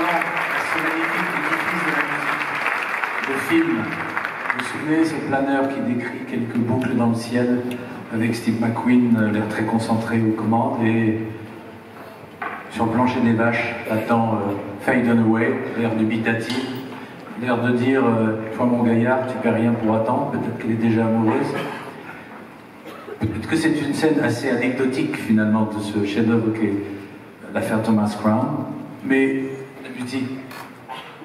ce. Le film, vous vous souvenez, ce planeur qui décrit quelques boucles dans le ciel avec Steve McQueen, euh, l'air très concentré aux commandes, et sur le plancher des vaches, attend euh, Fade Away, l'air dubitatif, l'air de dire euh, Toi, mon gaillard, tu perds rien pour attendre, peut-être qu'elle est déjà amoureuse. Peut-être que c'est une scène assez anecdotique, finalement, de ce chef-d'œuvre qu'est l'affaire Thomas Crown, mais la musique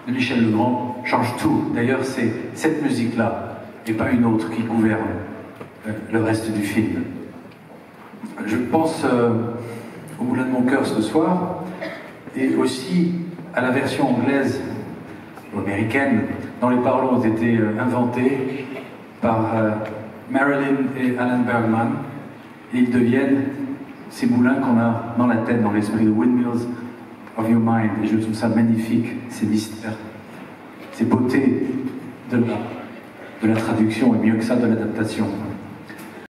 de Michel Legrand change tout. D'ailleurs, c'est cette musique-là et pas une autre qui gouverne euh, le reste du film. Je pense euh, au Moulin de mon cœur ce soir et aussi à la version anglaise ou américaine dont les paroles ont été euh, inventés par Marilyn et Alan Bergman. Et ils deviennent ces moulins qu'on a dans la tête, dans l'esprit, de Windmills of Your Mind. Et je trouve ça magnifique, ces mystères, ces beautés de la, de la traduction, et mieux que ça, de l'adaptation.